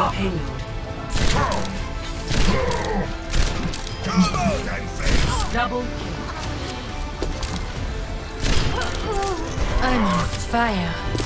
the payload. Double kill. I'm on fire.